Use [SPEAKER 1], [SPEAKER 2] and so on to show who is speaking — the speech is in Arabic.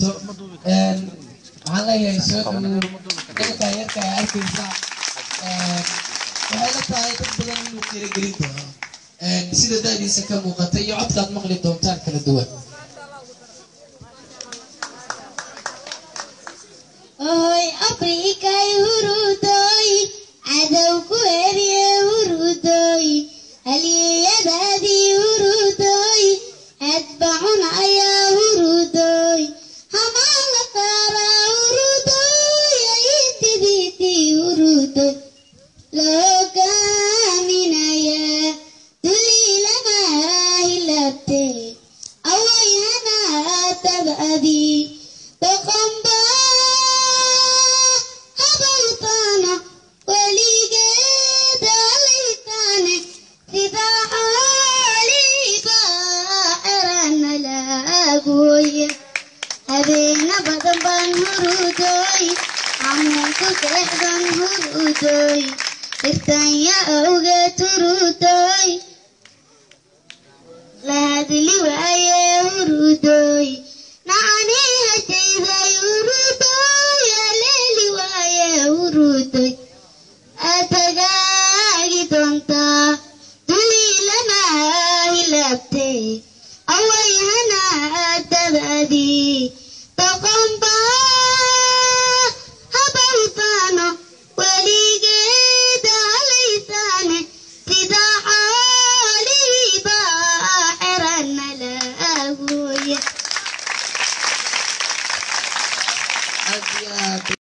[SPEAKER 1] waxaan leeyahay taageerka aa arkaysa waxay la tahay dad badan inuu kiiragelin doono sida dadiisa ka muuqata iyo codkaad maqli doontaan kala duwan cadow ku eriye hurudoy haliyada تبأذي بقنبا أبلطانا ولي جدا ليتانك سباحا ليبا أرانا لا أقوي أبينا بدن بنهرودوي عمانكو تحضن هرودوي إفتنيا أوغا ترودوي لهدلي وأيا ورودوي rutoi ataga agitonta tuli lana hilapte awai hana tabadi taqamba habautano walige dalaitane sida hali bahiran lahuya